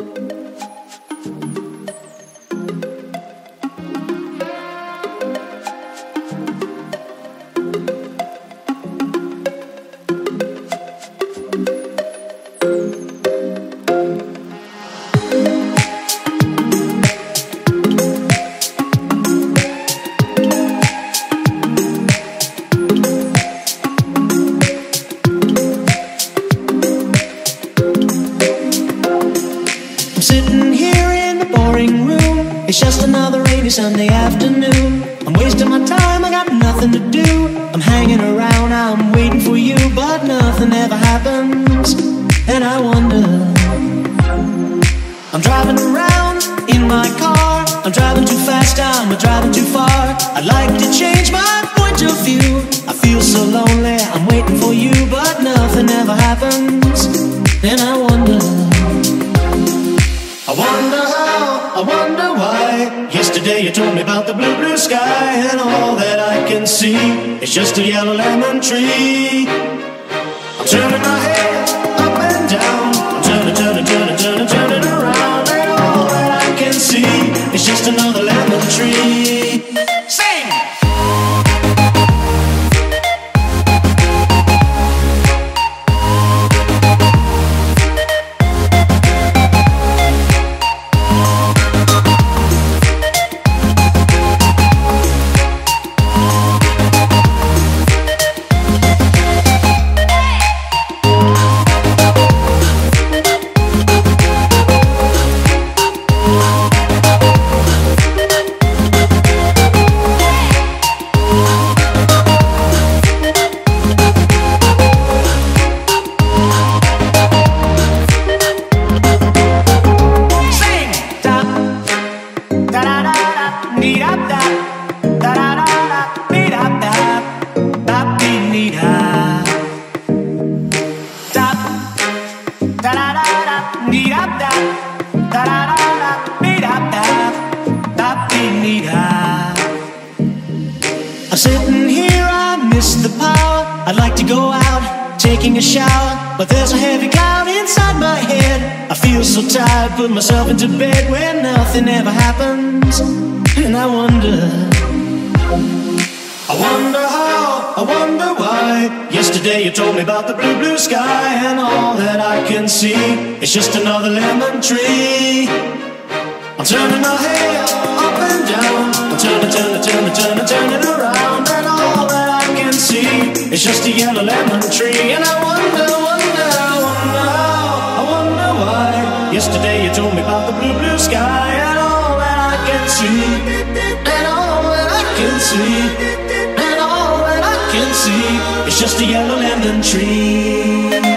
I'm boring room. It's just another rainy Sunday afternoon. I'm wasting my time, I got nothing to do. I'm hanging around, I'm waiting for you, but nothing ever happens. And I wonder. I'm driving around in my car. I'm driving too fast, I'm driving too far. I'd like to change my point of view. I feel so lonely, I'm waiting for you, but nothing ever happens. And I you told me about the blue, blue sky, and all that I can see. Is just a yellow lemon tree. I'm turning my head up and down, turning, turning, turning, turning, turning around, and all that I can see. Is just another I'm sitting here, I miss the power. I'd like to go out, taking a shower, but there's a heavy cloud inside my head. I feel so tired, put myself into bed where nothing ever happens, and I wonder. I wonder how, I wonder why. Yesterday you told me about the blue, blue sky, and all that I can see is just another lemon tree. I'm turning my head up and down. I'm turning, turning, turning, turning, turning around. And all that I can see is just a yellow lemon tree. And I wonder, wonder, I wonder I wonder why. Yesterday you told me about the blue, blue sky. And all that I can see, and all that I can see, can see is just a yellow lemon tree.